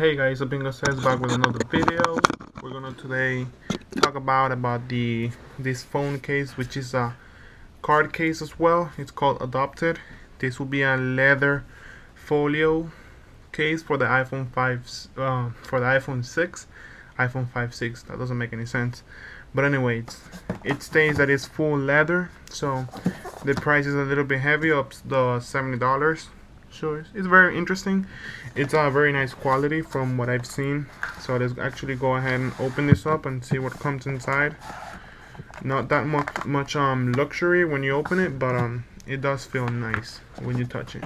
Hey guys, Abingo says back with another video. We're gonna today talk about about the this phone case, which is a card case as well. It's called Adopted. This will be a leather folio case for the iPhone 5 uh, for the iPhone 6, iPhone 5 6. That doesn't make any sense. But anyways, it states that it's full leather, so the price is a little bit heavy, up the seventy dollars so it's, very interesting. It's a very nice quality from what I've seen. So let's actually go ahead and open this up and see what comes inside. Not that much much um luxury when you open it but um it does feel nice when you touch it.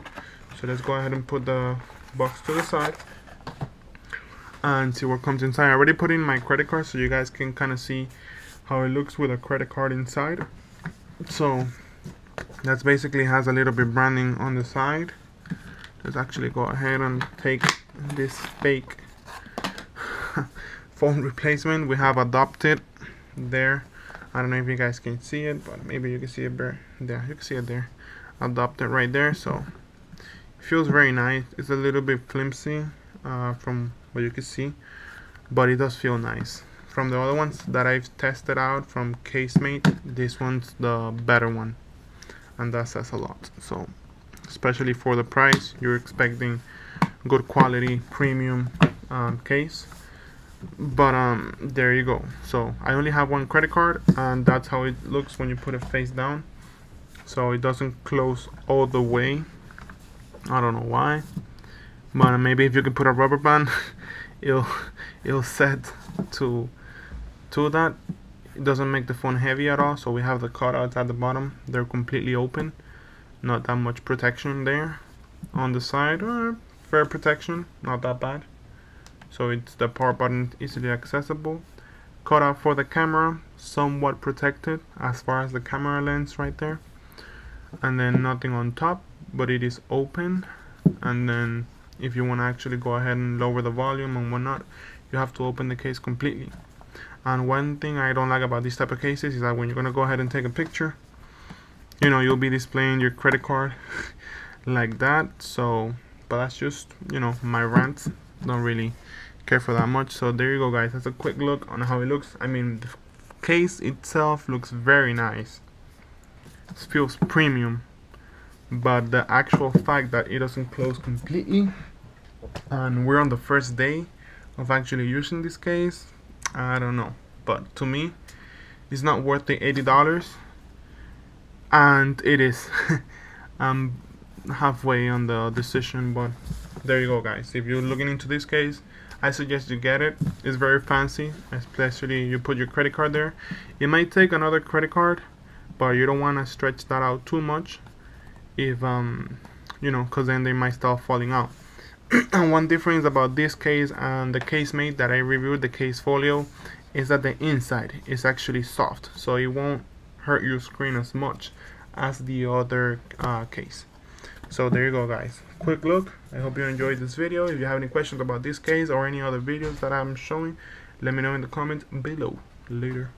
So let's go ahead and put the box to the side and see what comes inside. I already put in my credit card so you guys can kind of see how it looks with a credit card inside. So that's basically has a little bit branding on the side let's actually go ahead and take this fake phone replacement. We have adopted there. I don't know if you guys can see it but maybe you can see it there there. You can see it there. Adopted right there so it feels very nice. It's a little bit flimsy uh, from what you can see but it does feel nice. From the other ones that I've tested out from Casemate this one's the better one and that says a lot so especially for the price you're expecting good quality premium um, case. But um there you go. So I only have one credit card and that's how it looks when you put it face down. So it doesn't close all the way. I don't know why. But maybe if you can put a rubber band it'll it'll set to to that. It doesn't make the phone heavy at all so we have the cutouts at the bottom. They're completely open not that much protection there on the side. Or fair protection not that bad. So it's the power button easily accessible. Cutout for the camera somewhat protected as far as the camera lens right there. And then nothing on top but it is open. And then if you want to actually go ahead and lower the volume and whatnot you have to open the case completely. And one thing I don't like about these type of cases is that when you're gonna go ahead and take a picture you know you'll be displaying your credit card like that. So but that's just you know my rant. Don't really care for that much. So there you go guys. That's a quick look on how it looks. I mean the case itself looks very nice. It feels premium. But the actual fact that it doesn't close completely and we're on the first day of actually using this case I don't know. But to me it's not worth the $80 and it is. I'm halfway on the decision but there you go guys. If you're looking into this case I suggest you get it. It's very fancy especially you put your credit card there. It might take another credit card but you don't want to stretch that out too much if um you know because then they might start falling out. And one difference about this case and the case Casemate that I reviewed the case folio is that the inside is actually soft. So it won't hurt your screen as much as the other uh, case. So there you go guys. Quick look. I hope you enjoyed this video. If you have any questions about this case or any other videos that I'm showing let me know in the comments below. Later